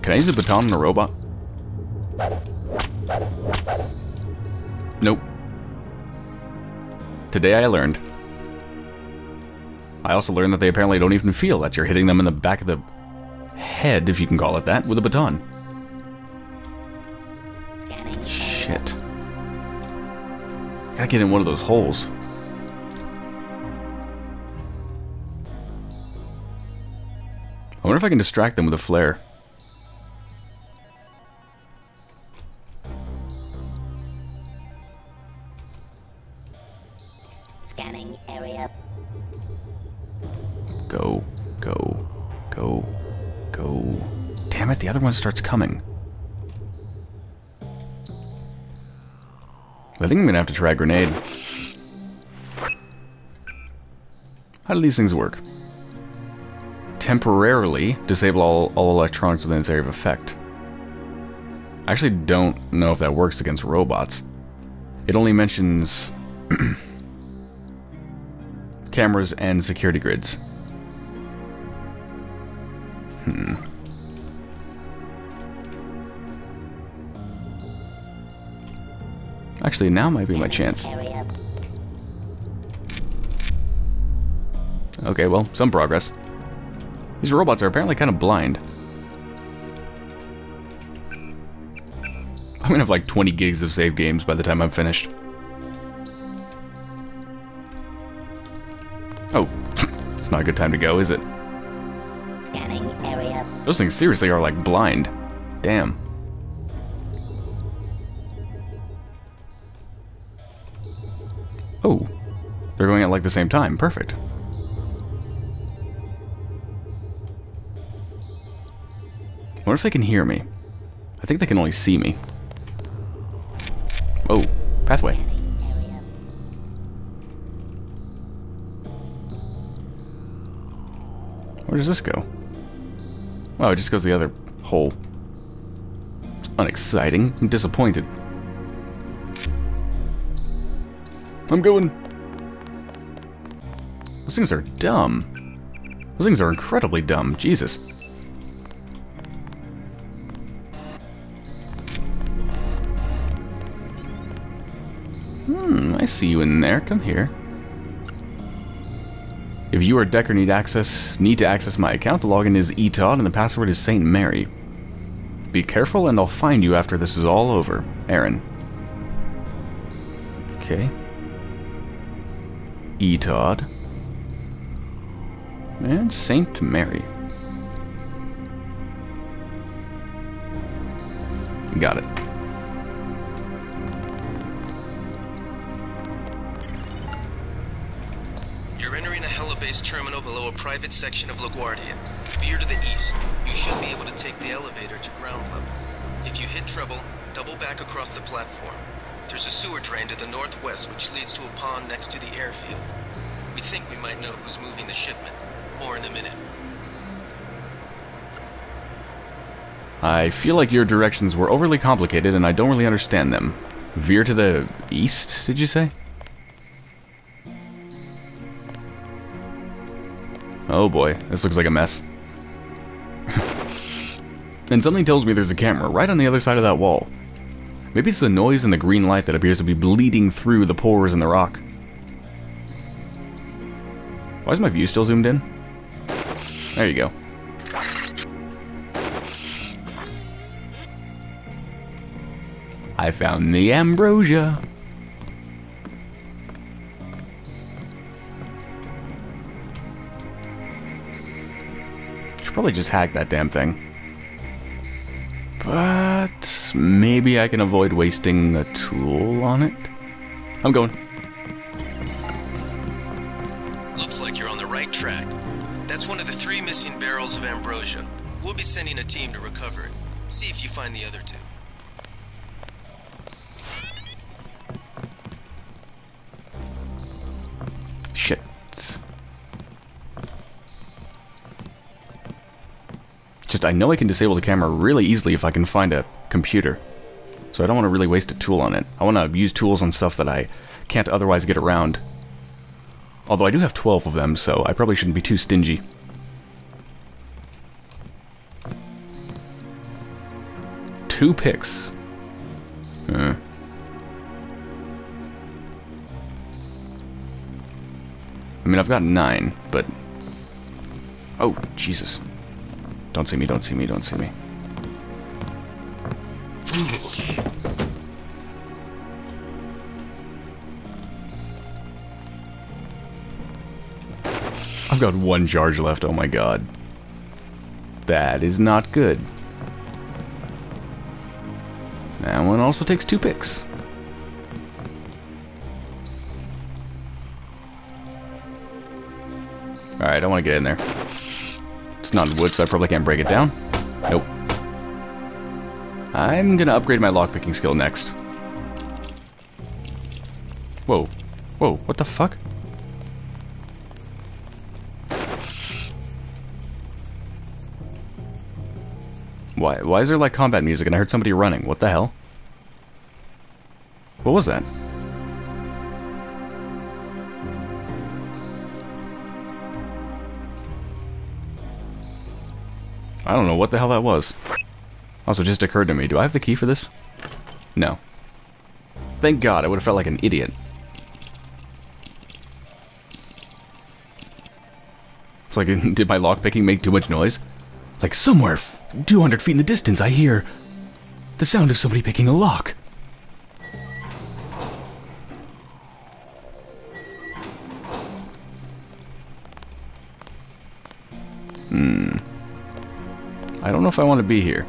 Can I use a baton on a robot? Nope. Today I learned. I also learned that they apparently don't even feel that you're hitting them in the back of the head, if you can call it that, with a baton. Shit. Gotta get in one of those holes. I wonder if I can distract them with a flare. Scanning area. Go, go, go, go. Damn it, the other one starts coming. I think I'm gonna have to try a grenade. How do these things work? Temporarily disable all, all electronics within its area of effect. I actually don't know if that works against robots. It only mentions cameras and security grids. Actually, now might be my chance. Okay, well, some progress. These robots are apparently kind of blind. I'm gonna have like 20 gigs of save games by the time I'm finished. Oh, it's not a good time to go, is it? Scanning area. Those things seriously are like blind. Damn. The same time. Perfect. What if they can hear me? I think they can only see me. Oh, pathway. Where does this go? Oh, it just goes the other hole. Unexciting. I'm disappointed. I'm going. Those things are dumb. Those things are incredibly dumb. Jesus. Hmm, I see you in there. Come here. If you or Decker need access, need to access my account, the login is ETOD and the password is St. Mary. Be careful and I'll find you after this is all over. Aaron. Okay. ETOD. And St. Mary. You Got it. You're entering a Hella-based terminal below a private section of LaGuardia. Veer to the east. You should be able to take the elevator to ground level. If you hit trouble, double back across the platform. There's a sewer drain to the northwest which leads to a pond next to the airfield. We think we might know who's moving the shipment. More in a minute. I feel like your directions were overly complicated and I don't really understand them. Veer to the east, did you say? Oh boy, this looks like a mess. and something tells me there's a camera right on the other side of that wall. Maybe it's the noise and the green light that appears to be bleeding through the pores in the rock. Why is my view still zoomed in? There you go. I found the ambrosia. Should probably just hack that damn thing. But maybe I can avoid wasting a tool on it. I'm going. Barrels of ambrosia. We'll be sending a team to recover it. See if you find the other two. Shit. Just, I know I can disable the camera really easily if I can find a computer. So I don't want to really waste a tool on it. I want to use tools on stuff that I can't otherwise get around. Although I do have 12 of them, so I probably shouldn't be too stingy. Two picks. Uh. I mean, I've got nine, but... Oh, Jesus. Don't see me, don't see me, don't see me. I've got one charge left, oh my god. That is not good. That one also takes two picks. Alright, I want to get in there. It's not wood, so I probably can't break it down. Nope. I'm gonna upgrade my lockpicking skill next. Whoa. Whoa, what the fuck? Why, why is there like combat music and I heard somebody running? What the hell? What was that? I don't know what the hell that was. Also, just occurred to me, do I have the key for this? No. Thank God, I would have felt like an idiot. It's like, did my lockpicking make too much noise? Like, somewhere 200 feet in the distance, I hear the sound of somebody picking a lock. Know if I want to be here.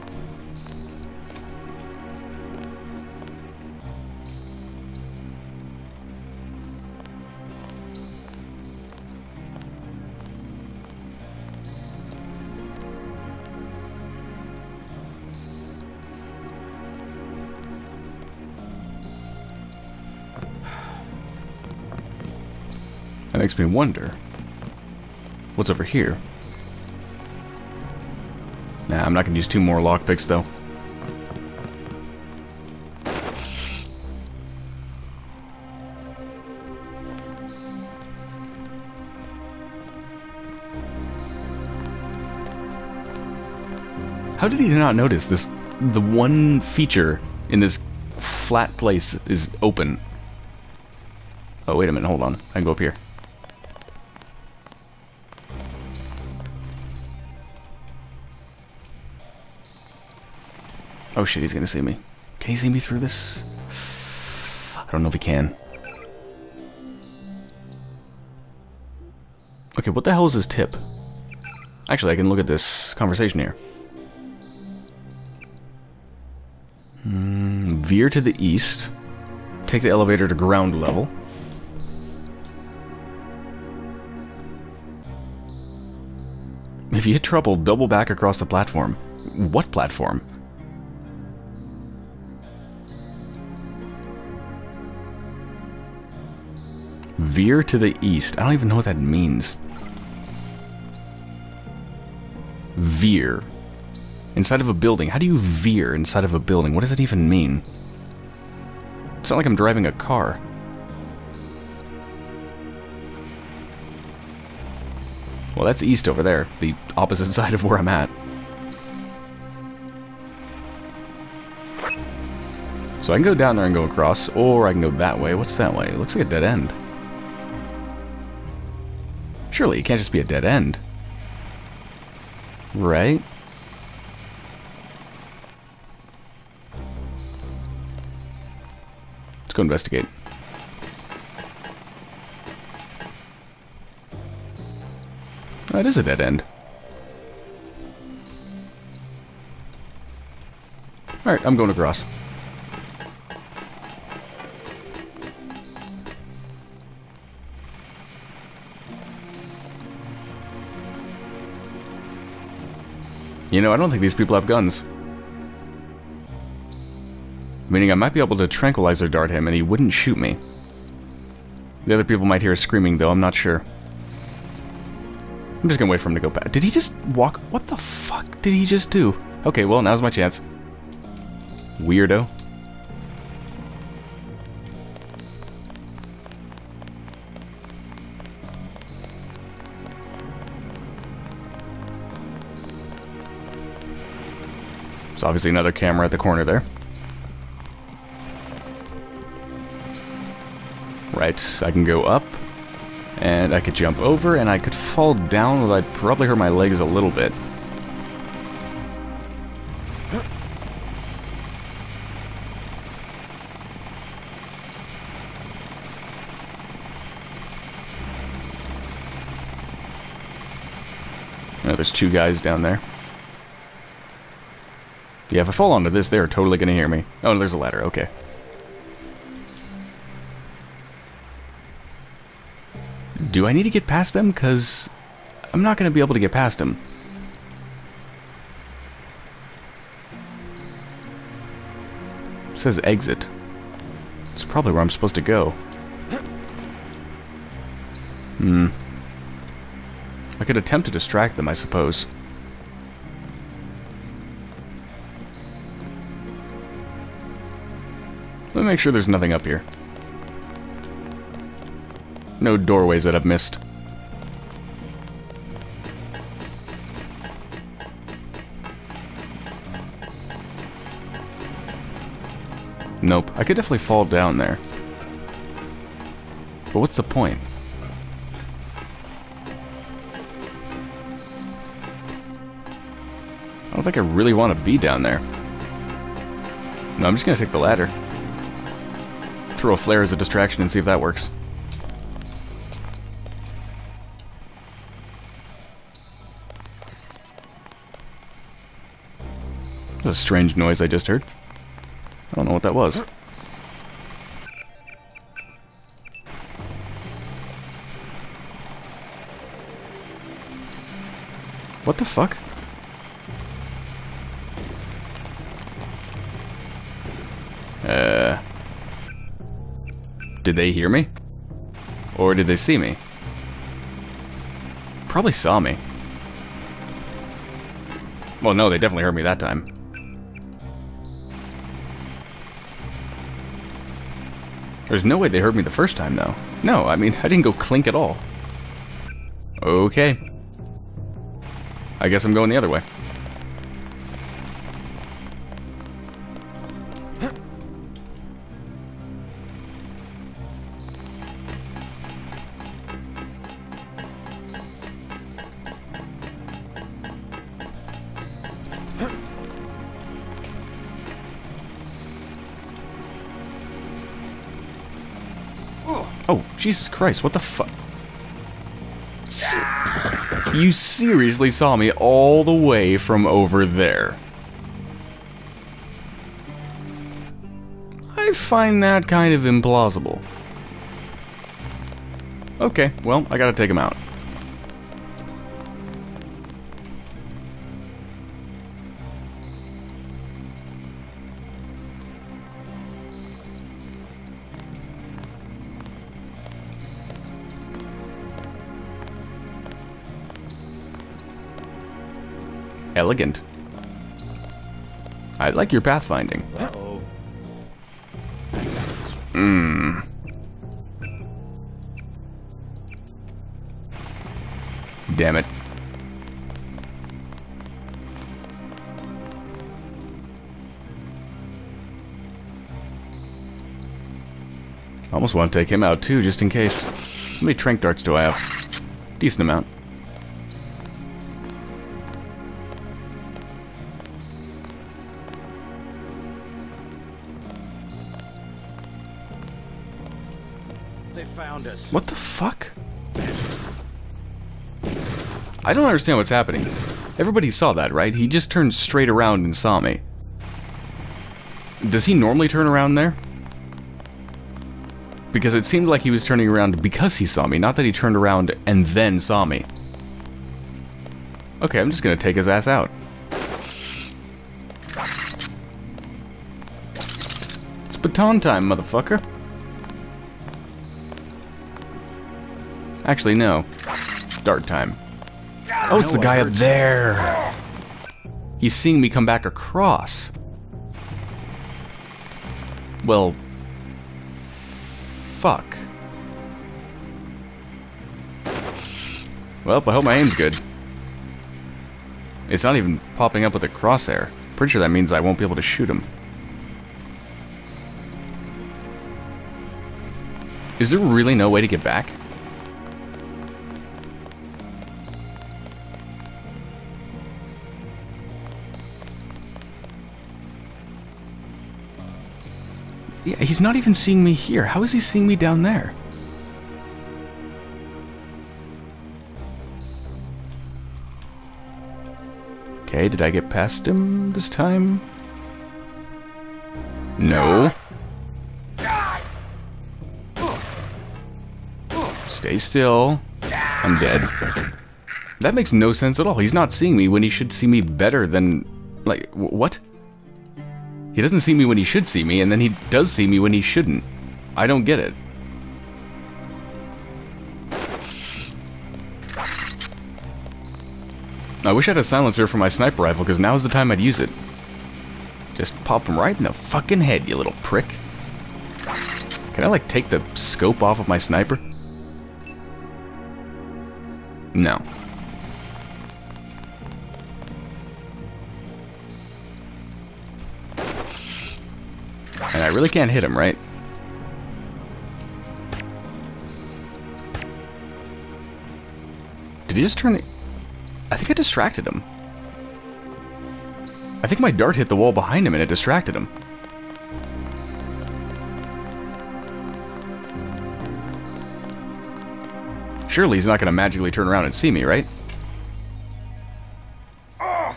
That makes me wonder. What's over here? Nah, I'm not gonna use two more lockpicks though. How did he not notice this? The one feature in this flat place is open. Oh, wait a minute, hold on. I can go up here. Oh shit, he's gonna see me. Can he see me through this? I don't know if he can. Okay, what the hell is his tip? Actually, I can look at this conversation here. Mm, veer to the east. Take the elevator to ground level. If you hit trouble, double back across the platform. What platform? Veer to the east. I don't even know what that means. Veer. Inside of a building. How do you veer inside of a building? What does it even mean? It's not like I'm driving a car. Well, that's east over there. The opposite side of where I'm at. So I can go down there and go across, or I can go that way. What's that way? It looks like a dead end. Surely it can't just be a dead end. Right? Let's go investigate. Oh, that is a dead end. Alright, I'm going across. You know, I don't think these people have guns. Meaning I might be able to tranquilizer dart him and he wouldn't shoot me. The other people might hear us screaming though, I'm not sure. I'm just gonna wait for him to go back. Did he just walk? What the fuck did he just do? Okay, well, now's my chance. Weirdo. There's obviously another camera at the corner there. Right, I can go up, and I could jump over, and I could fall down, but I'd probably hurt my legs a little bit. There's two guys down there. Yeah, if I fall onto this, they're totally gonna hear me. Oh, there's a ladder, okay. Do I need to get past them? Because I'm not gonna be able to get past them. It says exit. It's probably where I'm supposed to go. Hmm. I could attempt to distract them, I suppose. Let me make sure there's nothing up here. No doorways that I've missed. Nope, I could definitely fall down there. But what's the point? I don't think I really want to be down there. No, I'm just gonna take the ladder. Throw a flare as a distraction and see if that works. That's a strange noise I just heard. I don't know what that was. What the fuck? Did they hear me? Or did they see me? Probably saw me. Well, no, they definitely heard me that time. There's no way they heard me the first time, though. No, I mean, I didn't go clink at all. Okay. I guess I'm going the other way. Jesus Christ, what the fuck? You seriously saw me all the way from over there. I find that kind of implausible. Okay, well, I gotta take him out. Elegant. I like your pathfinding. Mmm. Damn it. Almost want to take him out too, just in case. How many trank darts do I have? Decent amount. I don't understand what's happening. Everybody saw that, right? He just turned straight around and saw me. Does he normally turn around there? Because it seemed like he was turning around because he saw me, not that he turned around and then saw me. Okay, I'm just gonna take his ass out. It's baton time, motherfucker. Actually, no. Dart time. Oh, it's the guy up there. He's seeing me come back across. Well, fuck. Well, I hope my aim's good. It's not even popping up with a crosshair. Pretty sure that means I won't be able to shoot him. Is there really no way to get back? He's not even seeing me here. How is he seeing me down there? Okay, did I get past him this time? No. Stay still. I'm dead. That makes no sense at all. He's not seeing me when he should see me better than... Like, wh- what? He doesn't see me when he should see me, and then he does see me when he shouldn't. I don't get it. I wish I had a silencer for my sniper rifle, because now's the time I'd use it. Just pop him right in the fucking head, you little prick. Can I, like, take the scope off of my sniper? No. And I really can't hit him, right? Did he just turn it? I think I distracted him. I think my dart hit the wall behind him and it distracted him. Surely he's not going to magically turn around and see me, right? I'm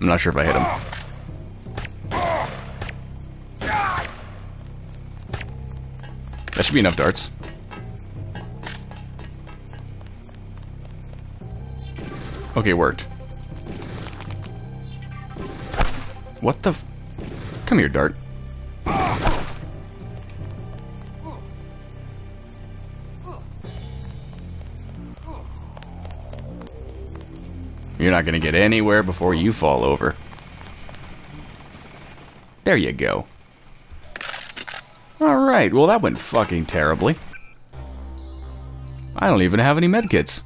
not sure if I hit him. That should be enough darts. Okay, worked. What the Come here, dart. You're not gonna get anywhere before you fall over. There you go. Alright, well that went fucking terribly. I don't even have any medkits.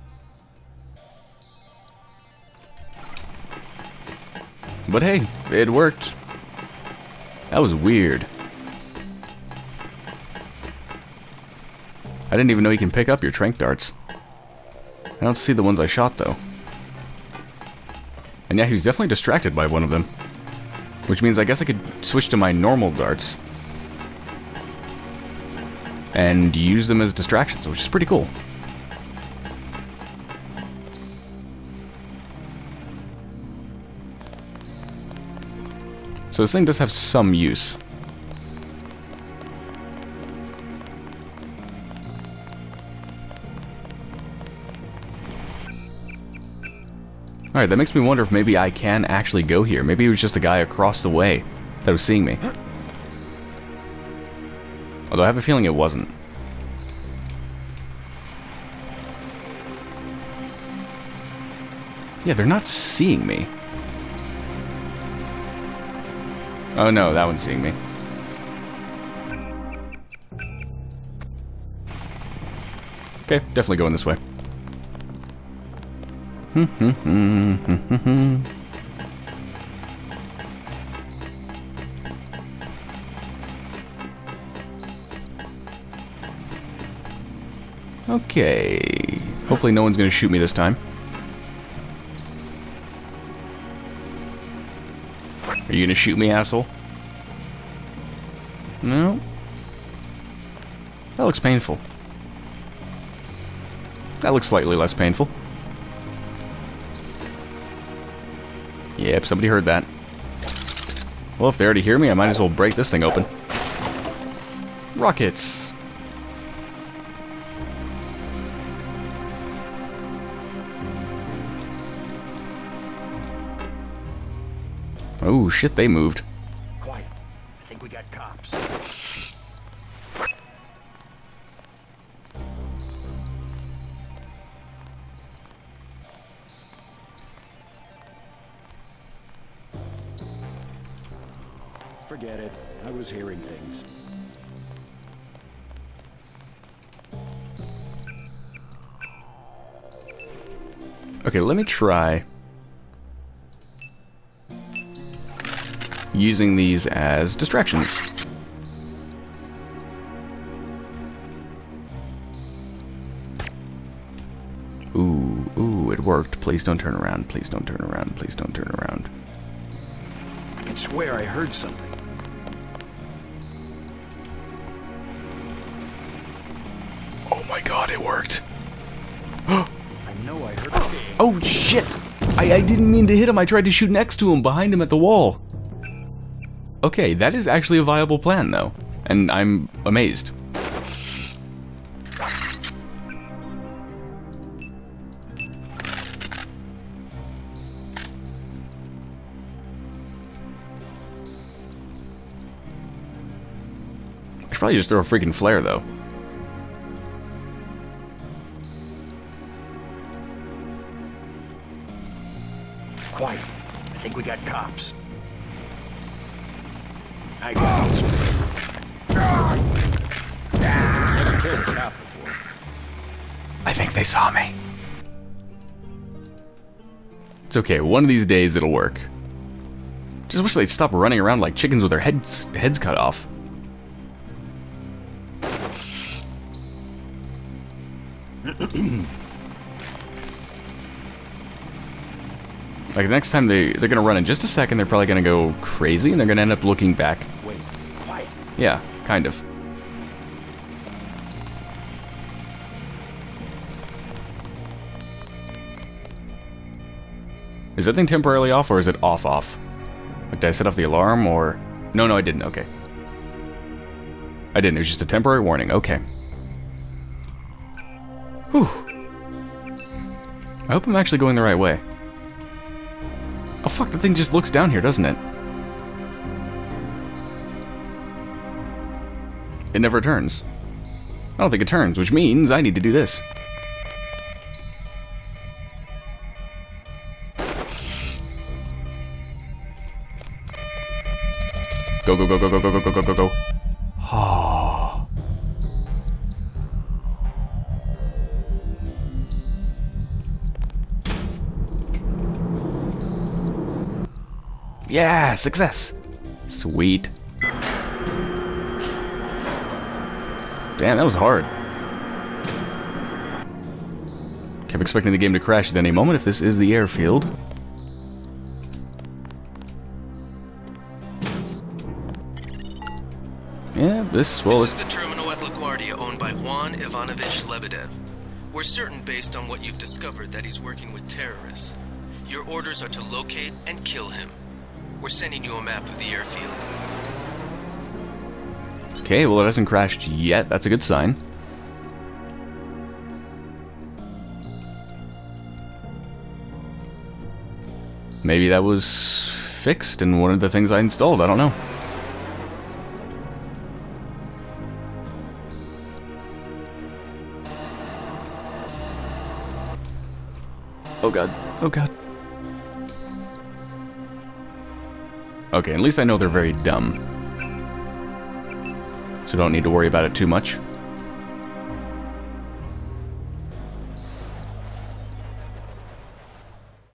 But hey, it worked. That was weird. I didn't even know you can pick up your trank darts. I don't see the ones I shot though. And yeah, he was definitely distracted by one of them. Which means I guess I could switch to my normal darts. And use them as distractions, which is pretty cool. So this thing does have some use. Alright, that makes me wonder if maybe I can actually go here. Maybe it was just the guy across the way that was seeing me. Although I have a feeling it wasn't. Yeah, they're not seeing me. Oh no, that one's seeing me. Okay, definitely going this way. Hmm, hmm, hmm, okay. Hopefully no one's going to shoot me this time. Are you going to shoot me, asshole? No. That looks painful. That looks slightly less painful. Yep, somebody heard that. Well, if they already hear me, I might as well break this thing open. Rockets! Oh, shit, they moved. Quiet. I think we got cops. Forget it. I was hearing things. Okay, let me try using these as distractions. Ooh, ooh, it worked. Please don't turn around. Please don't turn around. Please don't turn around. I can swear I heard something. Oh my god, it worked. I know I heard Oh shit! I, I didn't mean to hit him. I tried to shoot next to him, behind him at the wall. Okay, that is actually a viable plan, though. And I'm amazed. I should probably just throw a freaking flare, though. Okay, one of these days it'll work. Just wish they'd stop running around like chickens with their heads heads cut off. like the next time they they're gonna run in just a second, they're probably gonna go crazy and they're gonna end up looking back. Wait, quiet. Yeah, kind of. Is that thing temporarily off or is it off off? Like, did I set off the alarm or... No, no, I didn't. Okay. I didn't. It was just a temporary warning. Okay. Whew. I hope I'm actually going the right way. Oh, fuck. The thing just looks down here, doesn't it? It never turns. I don't think it turns, which means I need to do this. Go, go, go, go, go, go, go, go, go, go, go. Oh. Yeah, success. Sweet. Damn, that was hard. Kept expecting the game to crash at any moment if this is the airfield. This, well, this is the terminal at LaGuardia owned by Juan Ivanovich Lebedev. We're certain based on what you've discovered that he's working with terrorists. Your orders are to locate and kill him. We're sending you a map of the airfield. Okay, well, it hasn't crashed yet. That's a good sign. Maybe that was fixed in one of the things I installed. I don't know. Oh god. Oh god. Okay, at least I know they're very dumb. So don't need to worry about it too much.